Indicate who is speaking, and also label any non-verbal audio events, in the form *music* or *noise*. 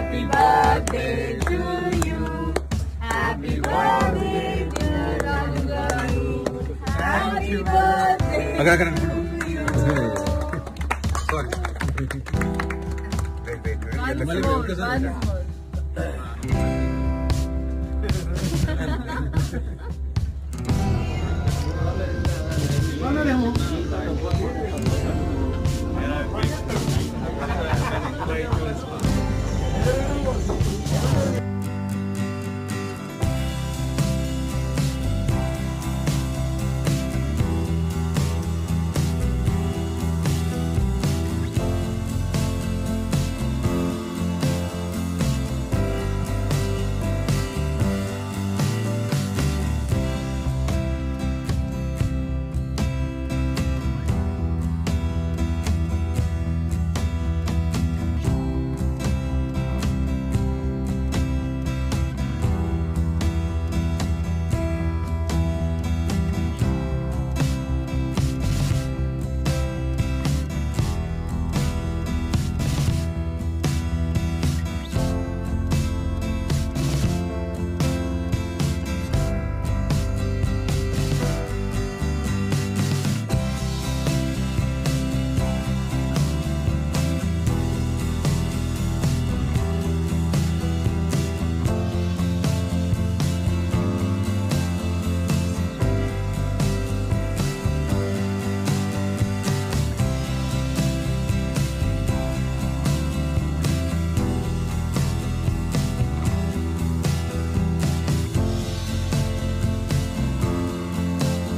Speaker 1: Happy birthday to you. Happy birthday, dear Raju garu. Happy birthday to you.
Speaker 2: Sorry wait wait
Speaker 1: Once
Speaker 2: wait
Speaker 1: more, once more. *laughs*